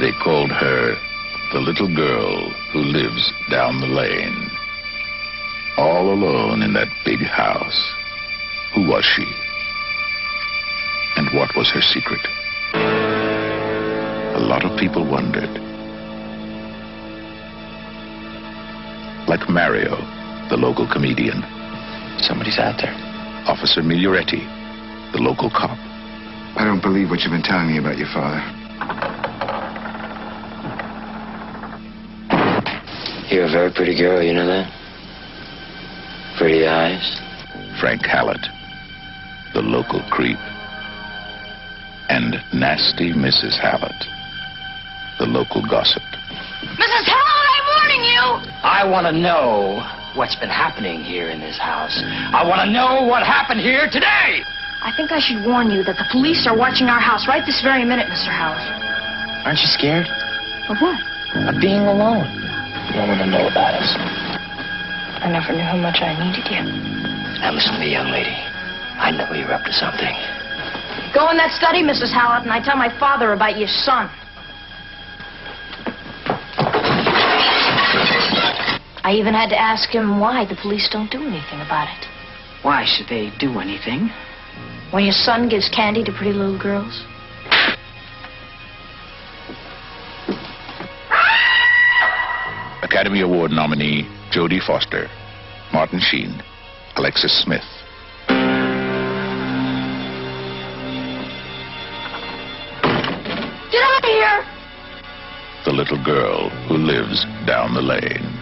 They called her the little girl who lives down the lane. All alone in that big house. Who was she? And what was her secret? A lot of people wondered. Like Mario, the local comedian. Somebody's out there. Officer Miglioriti, the local cop. I don't believe what you've been telling me about your father. You're a very pretty girl, you know that? Pretty eyes. Frank Hallet, the local creep. And nasty Mrs. Hallet, the local gossip. Mrs. Hallet, I'm warning you! I want to know what's been happening here in this house. I want to know what happened here today. I think I should warn you that the police are watching our house right this very minute, Mr. Hallet. Aren't you scared Of what? of being alone? No one to know about us. I never knew how much I needed you. Now listen to me, young lady. I know you're up to something. Go in that study, Mrs. Hallet, and I tell my father about your son. I even had to ask him why the police don't do anything about it. Why should they do anything? When your son gives candy to pretty little girls. Academy Award nominee Jodie Foster, Martin Sheen, Alexis Smith. Get out of here! The little girl who lives down the lane.